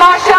Marsha.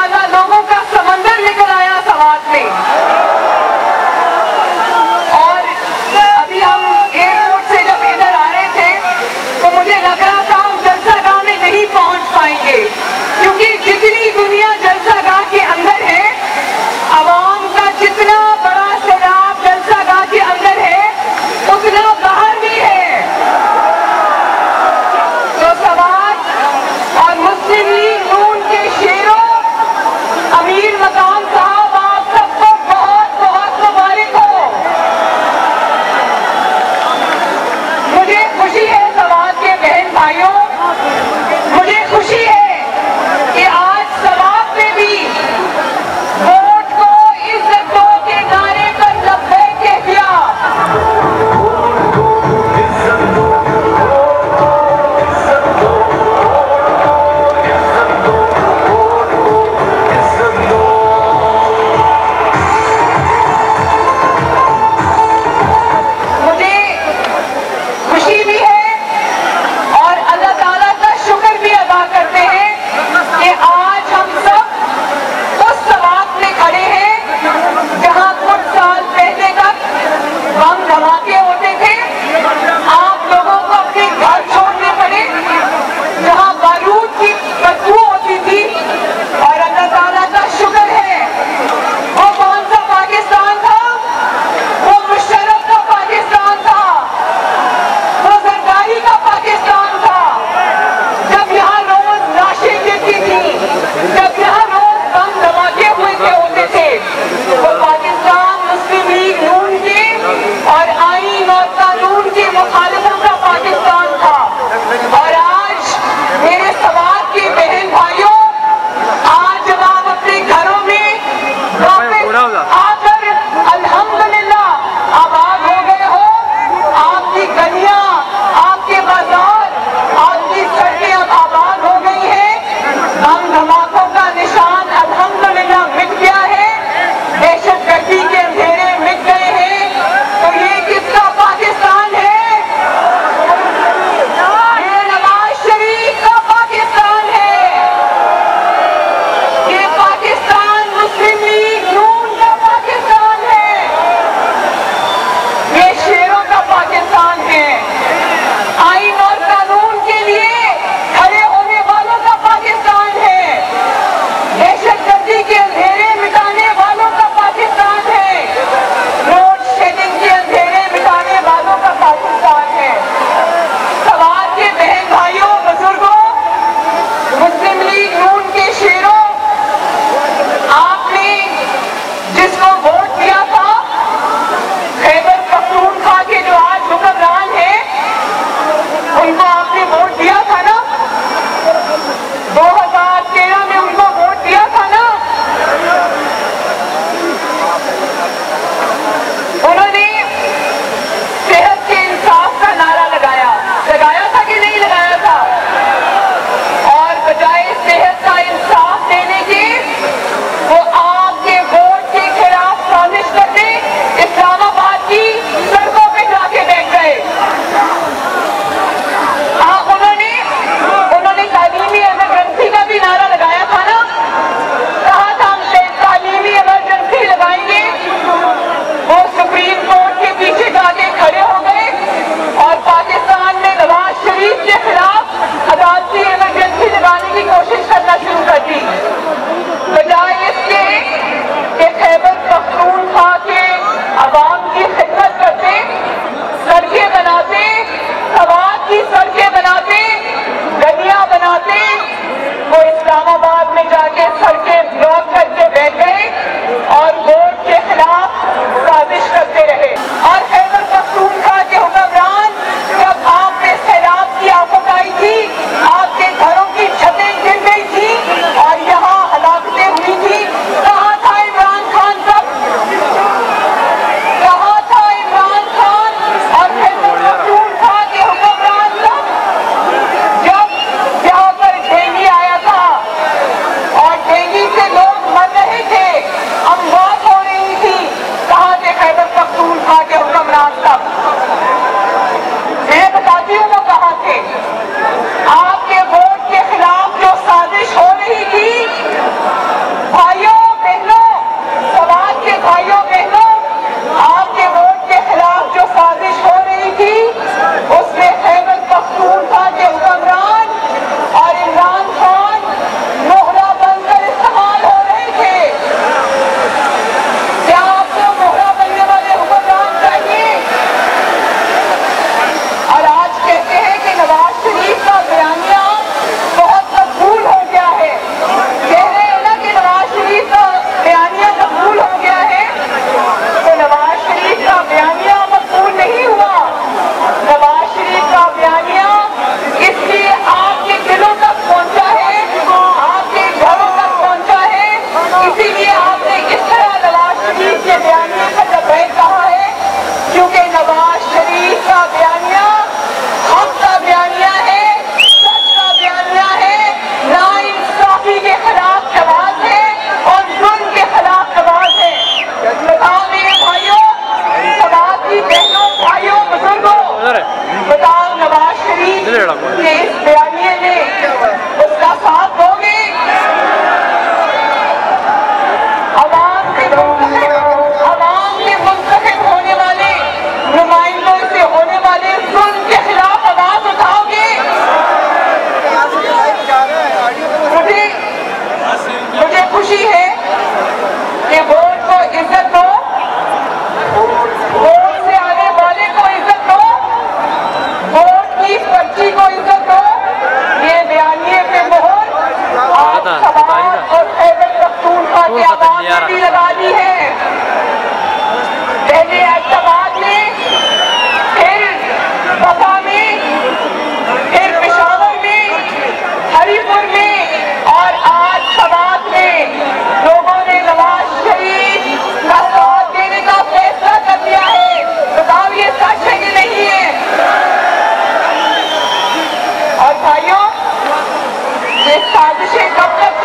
Padişah kaptan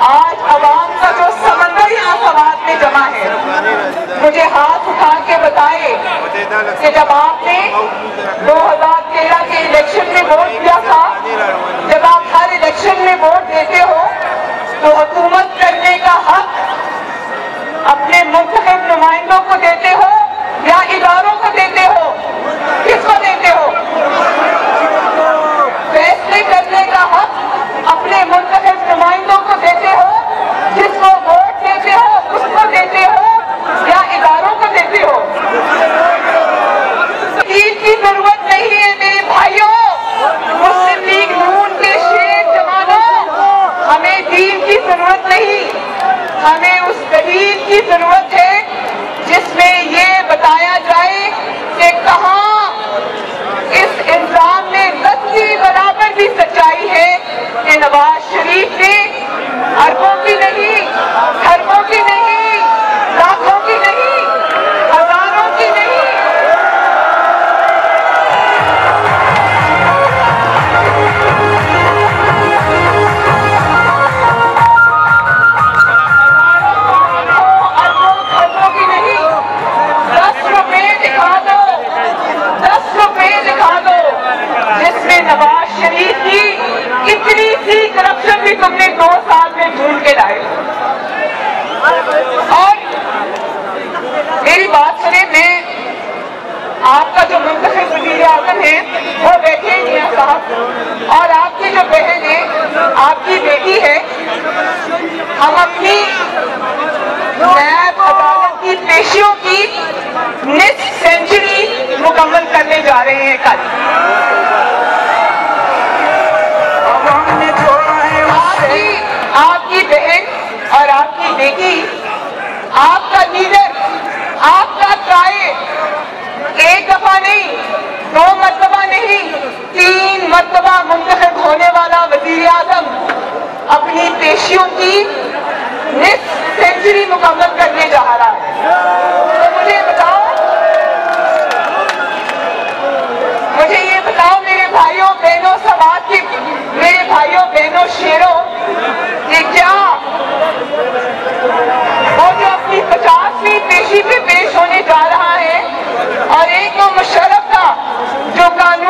آج عوام کا جو سمندر یہاں سوال میں جمع ہے، مجھے ہاتھ اٹھا کے بتائے جب آپ وہ بیٹھے میاں صاحب۔ اور آپ کی جو بہن ہے آپ کی بیٹی ہے ہم اپنی نیب عدالت کی پیشیوں کی نس سینچری مکمل کرنے جا رہے ہیں کل۔ آپ کی بہن اور آپ کی بیٹی آپ کا لیڈر آپ کا قائد ایک دفعہ نہیں دو مرتبہ آدم اپنی پیشیوں کی نصف سینچری مکمل کرنے جا رہا ہے۔ تو مجھے بتاؤ، مجھے یہ بتاؤ میرے بھائیوں، بہنوں، سماج کے میرے بھائیوں، بہنوں، شیروں، یہ کیا وہ جو اپنی پچاسویں پیشی پہ پیش ہونے جا رہا ہے اور ایک وہ مشرف کا جو کامیاب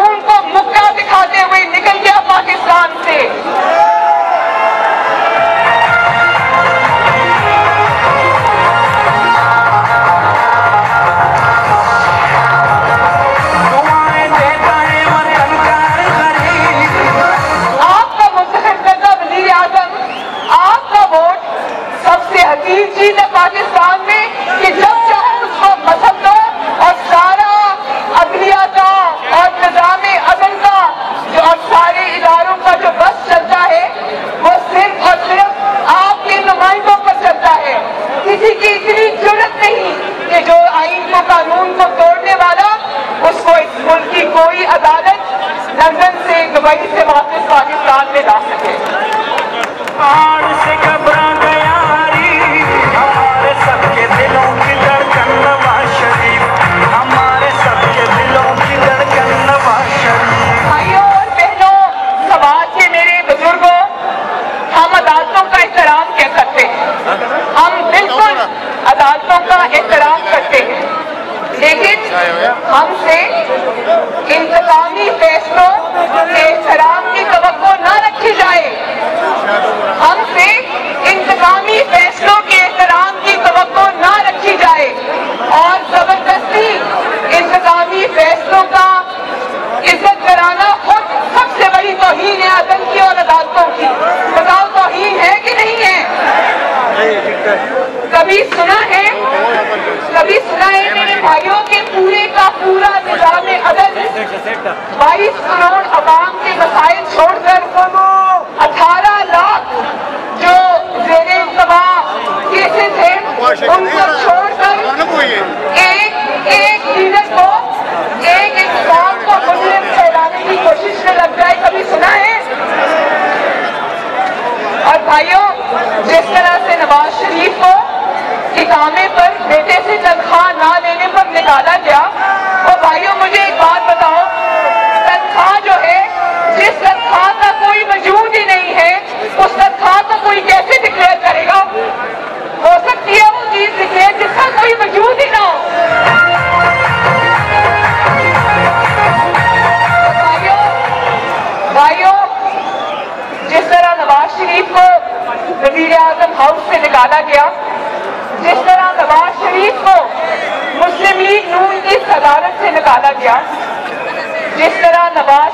احترام کی توقع نہ رکھی جائے۔ ہم سے انتظامی فیصلوں کے احترام کی توقع نہ رکھی جائے۔ اور زبردستی انتظامی فیصلوں کا عزت کرانا خود سب سے بڑی توہین ہے عدل کی اور عدالتوں کی۔ بتاؤ توہین ہے کہ نہیں ہے۔ کبھی سنا ہے ڈالا گیا Tá Acabar.